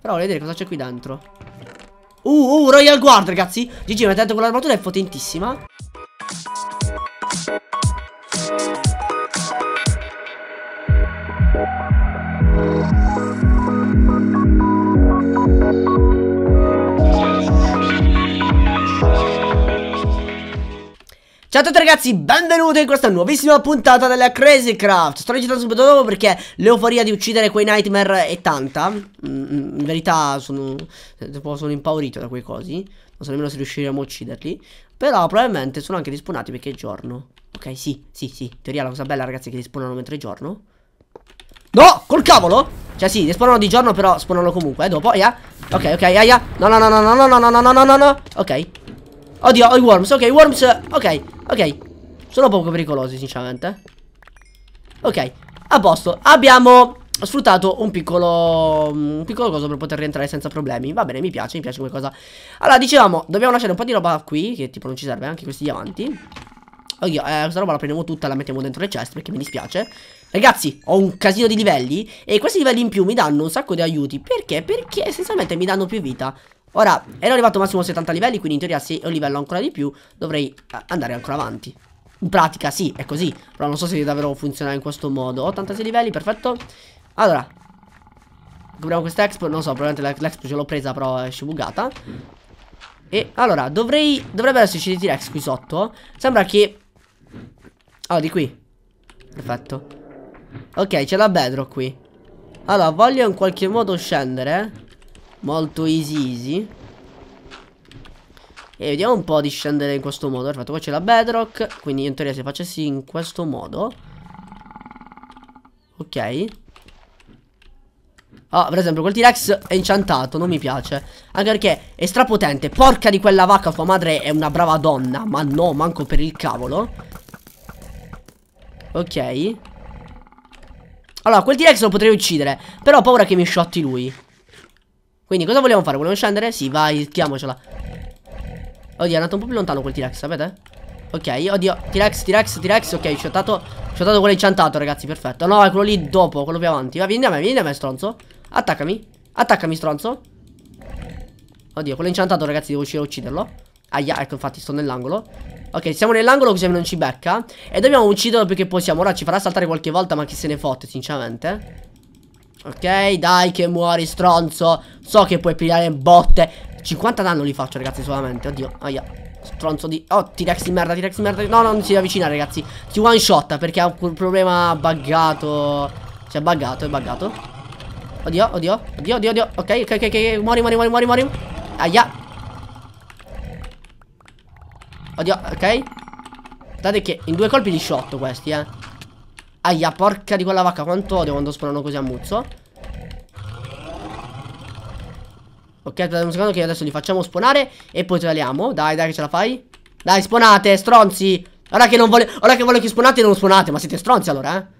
Però voglio vedere cosa c'è qui dentro. Uh, uh, Royal Guard, ragazzi. GG, mettete con l'armatura è potentissima. Ciao a tutti ragazzi, benvenuti in questa nuovissima puntata della Crazy Craft Sto registrando subito dopo perché l'euforia di uccidere quei nightmare è tanta mm, In verità sono, sono impaurito da quei cosi Non so nemmeno se riusciremo a ucciderli Però probabilmente sono anche disponati perché è giorno Ok, sì, sì, sì teoria la cosa bella ragazzi è che disponano mentre è giorno No, col cavolo Cioè sì, disponano di giorno però spawnano comunque, eh, dopo, yeah Ok, ok, aia No, no, no, no, no, no, no, no, no, no, no, no Ok Oddio, ho i worms, ok, worms, ok, ok. Sono poco pericolosi, sinceramente. Ok, a posto. Abbiamo sfruttato un piccolo Un piccolo coso per poter rientrare senza problemi. Va bene, mi piace, mi piace come cosa. Allora, dicevamo, dobbiamo lasciare un po' di roba qui Che tipo non ci serve, anche questi diamanti. Oddio, eh, questa roba la prendiamo tutta La mettiamo dentro le chest perché mi dispiace. Ragazzi, ho un casino di livelli E questi livelli in più mi danno un sacco di aiuti. Perché? Perché essenzialmente mi danno più vita Ora, ero arrivato massimo a 70 livelli, quindi in teoria se ho livello ancora di più dovrei andare ancora avanti. In pratica sì, è così, però non so se davvero funziona in questo modo. 86 livelli, perfetto. Allora, copriamo questa expo, non so, probabilmente l'expo ce l'ho presa, però è buggata. E allora, dovrei, dovrebbe esserci dei T-Rex qui sotto. Sembra che... Oh, di qui. Perfetto. Ok, c'è la bedrock qui. Allora, voglio in qualche modo scendere. Molto easy easy. E vediamo un po' di scendere in questo modo. Perfetto, qua c'è la bedrock Quindi in teoria se facessi in questo modo. Ok. Oh, per esempio, quel T-Rex è incantato, non mi piace. Anche perché è strapotente. Porca di quella vacca, tua madre è una brava donna. Ma no, manco per il cavolo. Ok. Allora, quel T-Rex lo potrei uccidere. Però ho paura che mi shotti lui quindi cosa vogliamo fare? Vogliamo scendere? Sì, vai, schiamocela. Oddio, è andato un po' più lontano quel T-Rex, sapete? Ok, oddio, T-Rex, T-Rex, T-Rex Ok, ho ci ho dato quello incantato, ragazzi, perfetto. No, è quello lì dopo, quello più avanti. Va, vieni da me, vieni da me, stronzo. Attaccami, attaccami, stronzo. Oddio, quello incantato, ragazzi, devo uscire a ucciderlo. Aia, ecco, infatti, sto nell'angolo. Ok, siamo nell'angolo così non ci becca. E dobbiamo ucciderlo perché possiamo. Ora ci farà saltare qualche volta, ma chi se ne fotte, sinceramente Ok, dai che muori stronzo. So che puoi pigliare botte. 50 danno li faccio ragazzi solamente. Oddio, aia. Stronzo di... Oh, T-Rex di merda, T-Rex di merda. No, no, non si avvicina ragazzi. Ti one shot perché ha un problema buggato. Cioè buggato, è buggato. Oddio, oddio, oddio, oddio, oddio. Ok, ok, ok, ok. Muori, muori, muori, muori, muori. Aia. Oddio, ok. Guardate che in due colpi li shot questi, eh Aia, porca di quella vacca Quanto odio quando spawnano così a muzzo. Ok, aspetta un secondo che adesso li facciamo spawnare E poi togliamo Dai, dai che ce la fai. Dai, spawnate, stronzi. Ora che non voglio Ora che voglio che spawnate non spawnate Ma siete stronzi allora, eh.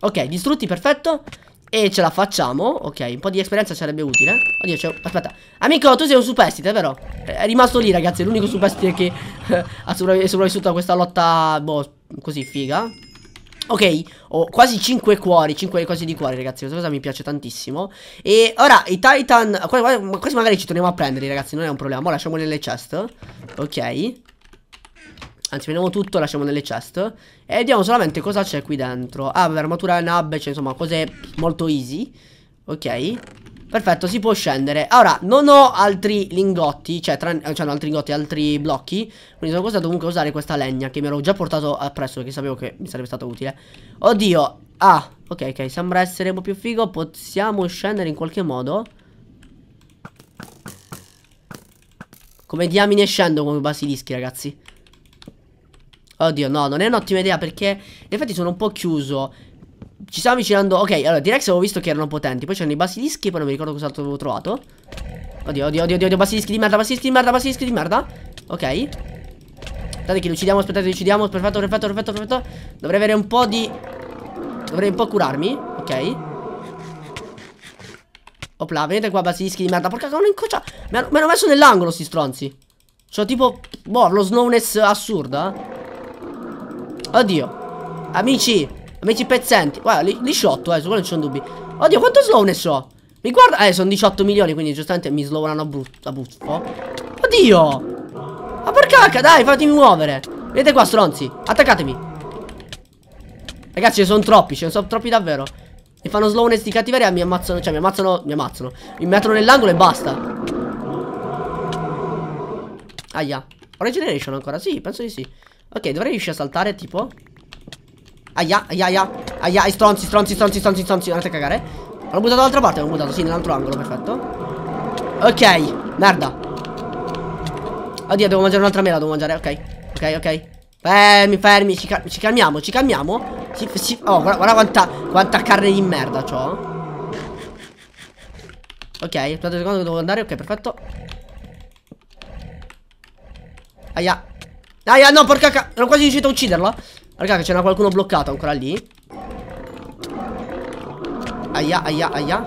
Ok, distrutti, perfetto e ce la facciamo Ok, un po' di esperienza sarebbe utile. Oddio, c'è... Aspetta. Amico, tu sei un superstite, vero? È rimasto lì, ragazzi È l'unico superstite che ha sopravvissuto a questa lotta Boh, così figa. Ok, ho quasi 5 cuori, 5 cose di cuore ragazzi, questa cosa mi piace tantissimo. E ora i Titan, questi magari ci torniamo a prendere ragazzi, non è un problema, lasciamo nelle chest Ok Anzi, prendiamo tutto, lasciamo nelle chest. E vediamo solamente cosa c'è qui dentro. Ah, vabbè, armatura nab, cioè insomma, cose molto easy. Ok. Perfetto, si può scendere. Ora, non ho altri lingotti, cioè, tra, cioè non altri lingotti, altri blocchi. Quindi sono costato comunque usare questa legna che mi ero già portato appresso perché sapevo che mi sarebbe stato utile. Oddio. Ah, ok, ok, sembra essere un po' più figo. Possiamo scendere in qualche modo. Come diamine scendo come basilischi, ragazzi. Oddio, no, non è un'ottima idea perché in effetti sono un po' chiuso. Ci stiamo avvicinando. Ok, allora, T-Rex avevo visto che erano potenti. Poi c'erano i basilischi, poi non mi ricordo cos'altro avevo trovato. Oddio, oddio, oddio, oddio, basilischi di merda, basilischi di merda, basilischi di merda. Ok. Aspettate che li uccidiamo, aspettate li uccidiamo. Perfetto, perfetto, perfetto, perfetto. Dovrei avere un po' di... Dovrei un po' curarmi. Ok. Opla, venite qua, basilischi di merda. Porca cavolo, incoccia. Mi hanno messo nell'angolo, sti stronzi. C'ho tipo... Boh, lo snowness assurda. Oddio Amici Amici pezzenti. Guarda, li, li shotto, eh, su quello non c'è dubbi. Oddio, quanto slowness ho? Mi guarda. Eh, sono 18 milioni, quindi giustamente mi slowano a, a buffo. Oddio! Ma porca dai, fatemi muovere. Vedete qua, stronzi. Attaccatemi. Ragazzi, ce ne sono troppi, ce ne sono troppi davvero. Mi fanno slowness di cattiveria mi ammazzano. Cioè, mi ammazzano. Mi ammazzano. Mi mettono nell'angolo e basta. Aia. Regeneration ancora? Sì, penso di sì. Ok, dovrei riuscire a saltare, tipo. Aia, aia, aia. Aia, stronzi, stronzi, stronzi, stronzi, stronzi. Andate a cagare. L'ho buttato dall'altra parte, l'ho buttato, sì, nell'altro angolo, perfetto. Ok, merda. Oddio, devo mangiare un'altra mela, devo mangiare, ok. Ok, ok. Fermi, fermi, ci, ci calmiamo, ci calmiamo. Si, si, oh, guarda, guarda quanta, quanta carne di merda c'ho. Ok, aspetta un secondo devo andare, ok, perfetto. Aia. Aia, no, porca ca... Ero quasi riuscito a ucciderlo. Raga, c'era qualcuno bloccato ancora lì. Aia, aia, aia.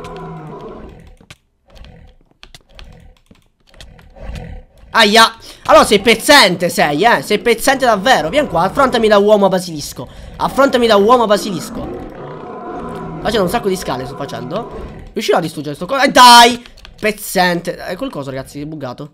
Aia. Allora sei pezzente sei, eh. Sei pezzente davvero. Vieni qua, affrontami da uomo a basilisco. Affrontami da uomo a basilisco. Facendo un sacco di scale sto facendo. Riuscirò a distruggere sto coso. Eh, dai! Pezzente. È quel coso, ragazzi, è buggato.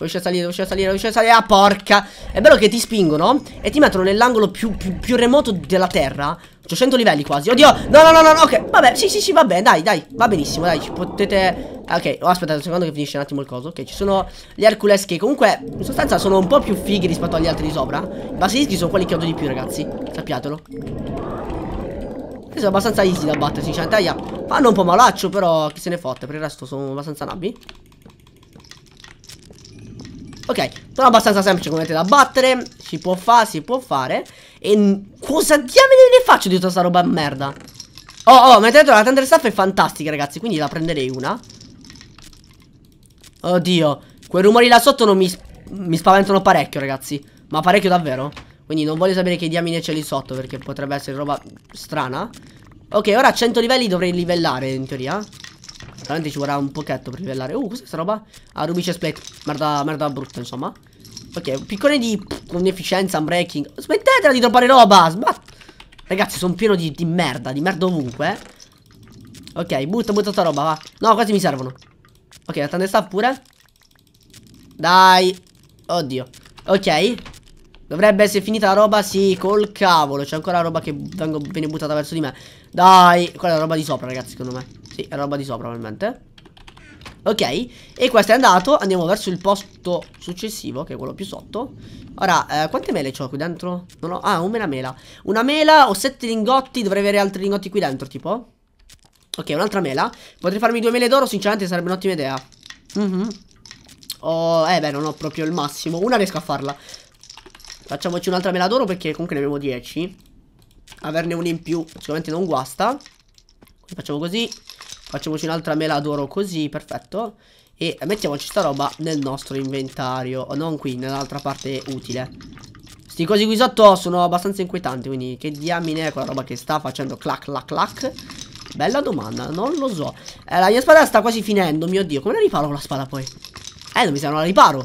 Riesci a salire, riesci a salire, riesci a salire. Ah, porca. È bello che ti spingono e ti mettono nell'angolo più, più, più, remoto della terra. C'ho 100 livelli quasi. Oddio. No, no, no, no, ok. Vabbè, sì, sì, sì, va bene, dai, dai. Va benissimo, dai. Ci potete... Ok, oh, aspettate un secondo che finisce un attimo il coso. Ok, ci sono gli Hercules che comunque, in sostanza, sono un po' più fighi rispetto agli altri di sopra. I basilischi sono quelli che odio di più, ragazzi. Sappiatelo. Sono abbastanza easy da battere, sinceramente. Fanno un po' malaccio, però chi se ne fotte. Per il resto sono abbastanza nabbi. Ok, sono abbastanza semplici come da battere Si può fare, si può fare. E cosa diamine ne faccio di tutta questa roba merda? Oh, oh, detto la Thunder Staff è fantastica ragazzi Quindi la prenderei una. Oddio Quei rumori là sotto non mi, mi spaventano parecchio ragazzi. Ma parecchio davvero? Quindi non voglio sapere che diamine c'è lì sotto Perché potrebbe essere roba strana. Ok, ora a 100 livelli dovrei livellare in teoria Veramente ci vorrà un pochetto per livellare. Uh, cos'è sta roba? Ah, rubice split. Merda, merda brutta, insomma. Ok, piccone di non efficienza, unbreaking. Smettetela di droppare roba. Sbat Ragazzi, sono pieno di, di, merda, di merda ovunque. Ok, butta, butta sta roba, va. No, quasi mi servono. Ok, la tanda pure. Dai. Oddio. Ok. Dovrebbe essere finita la roba, sì, col cavolo. C'è ancora roba che vengo, viene buttata verso di me. Dai. Quella è la roba di sopra, ragazzi, secondo me. Sì, è roba di sopra probabilmente. Ok, e questo è andato Andiamo verso il posto successivo Che è quello più sotto. Ora, eh, quante mele ho qui dentro? Non ho... Ah, una mela. Una mela, ho sette lingotti Dovrei avere altri lingotti qui dentro, tipo. Ok, un'altra mela. Potrei farmi due mele d'oro, sinceramente sarebbe un'ottima idea. Mm -hmm. Oh, eh beh, non ho proprio il massimo. Una riesco a farla. Facciamoci un'altra mela d'oro perché comunque ne abbiamo 10 Averne una in più sicuramente non guasta. Facciamo così Facciamoci un'altra mela d'oro così, perfetto E mettiamoci sta roba nel nostro inventario Non qui, nell'altra parte utile Sti cosi qui sotto sono abbastanza inquietanti Quindi che diamine è quella roba che sta facendo clac clac clac Bella domanda, non lo so eh, La mia spada sta quasi finendo, mio dio Come la riparo con la spada poi? Eh, non mi serve, la riparo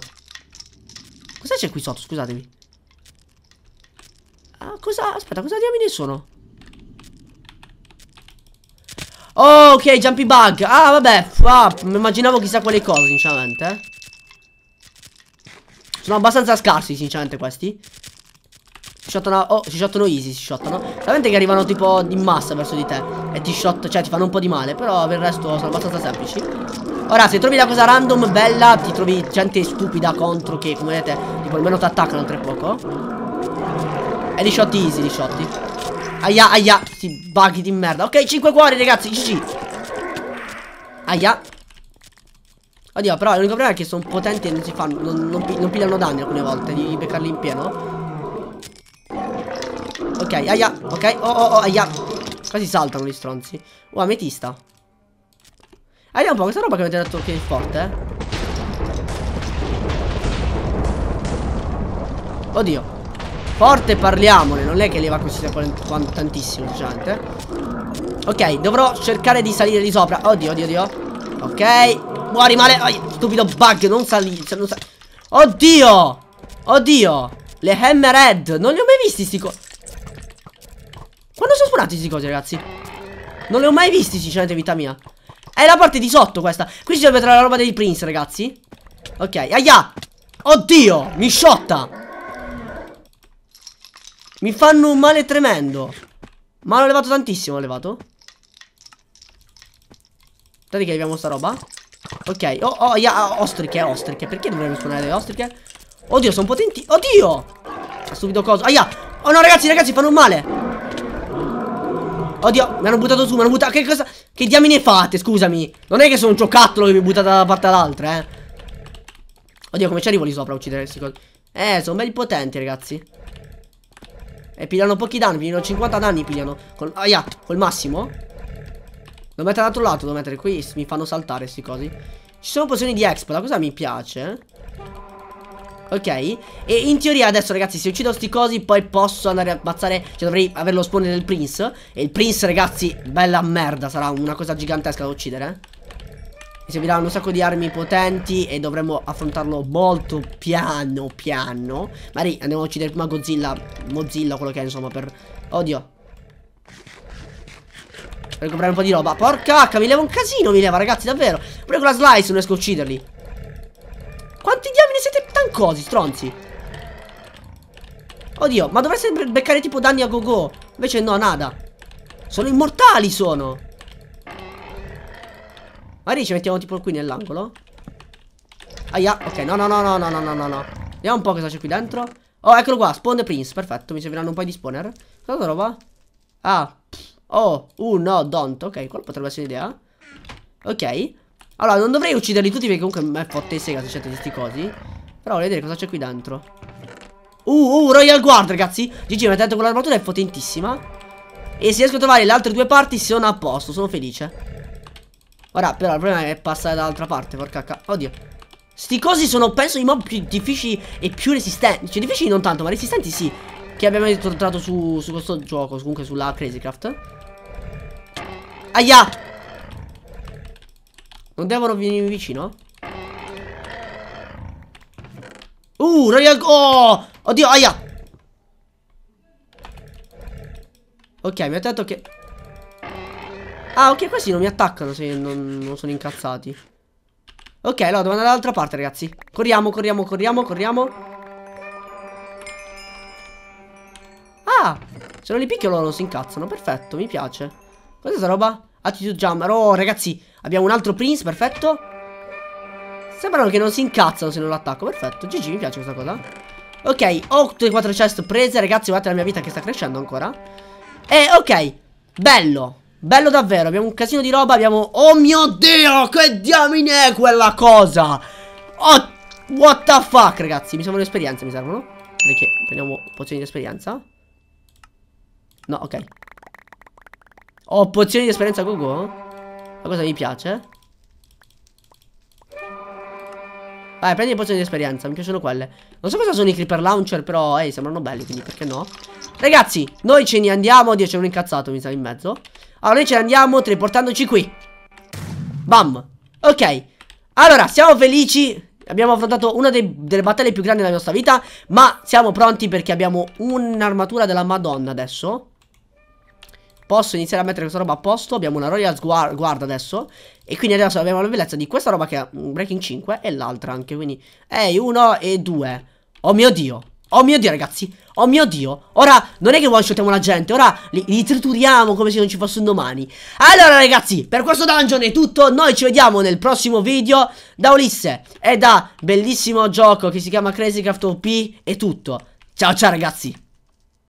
Cosa c'è qui sotto, scusatemi Ah, cosa? Aspetta, cosa diamine sono? Oh, ok, jumpy bug. Ah, vabbè. Ah, immaginavo chissà quale cose, sinceramente. Sono abbastanza scarsi, sinceramente, questi. Si shottano, oh, si shottano easy, si shottano. Solamente che arrivano tipo in massa verso di te. E ti shot, cioè ti fanno un po' di male. Però per il resto sono abbastanza semplici. Ora, se trovi la cosa random, bella, ti trovi gente stupida contro che, come vedete, tipo almeno ti attaccano tra poco. E li shot easy, li shotti. Aia, aia. Sti buggy di merda. Ok, 5 cuori, ragazzi. GG. Aia. Oddio, però l'unico problema è che sono potenti e non si fanno. Non, non, non pigliano danni alcune volte. Devi beccarli in pieno. Ok, aia. Ok. Oh, oh, oh, aia. Quasi saltano gli stronzi. Oh, ametista. Vediamo un po', questa roba che avete detto che è forte, eh. Oddio. Forte parliamone Non è che leva così tantissimo sinceramente Ok dovrò cercare di salire di sopra Oddio oddio oddio Ok Muori male oh, Stupido bug Non salire non sal Oddio Oddio. Le Hammerhead. Non li ho mai visti sti cosi. Quando sono spawnati sti cosi, ragazzi? Non li ho mai visti, sinceramente, vita mia. È la parte di sotto questa. Qui si deve trovare la roba dei Prince, ragazzi. Ok. Aia. Oddio. Mi sciotta. Mi fanno un male tremendo. Ma l'ho levato tantissimo, l'ho levato. Dai che abbiamo sta roba. Ok. Oh, oh, yeah, ostriche, ostriche. Perché dovremmo suonare le ostriche? Oddio, sono potenti. Oddio! Stupido coso. Aia! Oh no, ragazzi, ragazzi, fanno male. Oddio, mi hanno buttato su, mi hanno buttato. Che cosa? Che diamine fate, scusami. Non è che sono un giocattolo che mi buttate da una parte all'altra, eh. Oddio, come ci arrivo lì sopra a uccidere questi cosi? Eh, sono belli potenti, ragazzi. E pigliano pochi danni, pigliano 50 danni, pigliano. Col, aia, col massimo. Devo mettere dall'altro lato, devo mettere qui. Mi fanno saltare questi cosi. Ci sono pozioni di expo, la cosa mi piace. Eh. Ok E in teoria adesso ragazzi se uccido sti cosi Poi posso andare a ammazzare Cioè dovrei avere lo spawn del Prince E il Prince ragazzi Bella merda Sarà una cosa gigantesca da uccidere Mi serviranno un sacco di armi potenti E dovremmo affrontarlo molto piano piano Magari andiamo a uccidere prima Godzilla Mozilla quello che è insomma per Oddio per comprare un po' di roba Porca H mi leva un casino mi leva ragazzi davvero Pure con la slice non riesco a ucciderli quanti diamine siete tancosi, stronzi? Oddio, ma dovreste beccare tipo danni a go-go. Invece no, nada. Sono immortali, sono. Magari ci mettiamo tipo qui nell'angolo. Aia, ok, no, no, no, no, no, no, no, no. Vediamo un po' cosa c'è qui dentro. Oh, eccolo qua, spawn the prince, perfetto. Mi serviranno un po' di spawner. Cosa roba? Ah. Oh, uh, no, don't. Ok, quello potrebbe essere un'idea. Ok. Allora, non dovrei ucciderli tutti perché comunque mi fotte sega se c'è questi cosi. Però voglio vedere cosa c'è qui dentro. Uh, uh, Royal Guard, ragazzi. GG, mi ha detto quell'armatura è potentissima. E se riesco a trovare le altre due parti sono a posto, sono felice. Ora, però, il problema è passare dall'altra parte, porca cacca. Oddio. Sti cosi sono, penso, i mob più difficili e più resistenti. Cioè, difficili non tanto, ma resistenti sì. Che abbiamo incontrato su, su questo gioco, comunque sulla Crazycraft. Aia! Non devono venire vicino? Uh, Royal... Oh! Oddio, aia! Ok, mi ha detto che... Ah, ok, questi non mi attaccano se non, non sono incazzati. Ok, allora devo andare dall'altra parte, ragazzi. Corriamo, corriamo, corriamo, corriamo. Ah! Se non li picchio loro si incazzano. Perfetto, mi piace. Cos'è questa roba? Attitude Jammer. Oh, ragazzi, abbiamo un altro Prince, perfetto. Sembrano che non si incazzano se non l'attacco. Perfetto, GG, mi piace questa cosa. Ok, ho tutte e quattro chest prese, ragazzi. Guardate la mia vita che sta crescendo ancora. E ok, bello. Bello davvero, abbiamo un casino di roba, abbiamo... Oh mio Dio, che diamine è quella cosa! Oh, what the fuck, ragazzi, mi servono esperienze, mi servono. Perché prendiamo pozioni di esperienza. No, ok. Ho pozioni di esperienza go go? La cosa mi piace. Vai, prendi le pozioni di esperienza, mi piacciono quelle. Non so cosa sono i creeper launcher, però, ehi, sembrano belli, quindi perché no? Ragazzi, noi ce ne andiamo. Oddio, c'è un incazzato, mi sa, in mezzo. Allora, noi ce ne andiamo teleportandoci qui. Bam. Ok. Allora, siamo felici. Abbiamo affrontato una dei, delle battaglie più grandi della nostra vita. Ma siamo pronti perché abbiamo un'armatura della Madonna adesso. Posso iniziare a mettere questa roba a posto Abbiamo una Royal Guard adesso E quindi adesso abbiamo la bellezza di questa roba che ha un Breaking 5 E l'altra anche Quindi Ehi, uno e due Oh mio dio Oh mio dio ragazzi Oh mio dio Ora non è che one shotiamo la gente Ora li, li, trituriamo come se non ci fosse un domani. Allora ragazzi Per questo dungeon è tutto Noi ci vediamo nel prossimo video Da Ulisse E da bellissimo gioco che si chiama Crazycraft OP È tutto. Ciao ciao ragazzi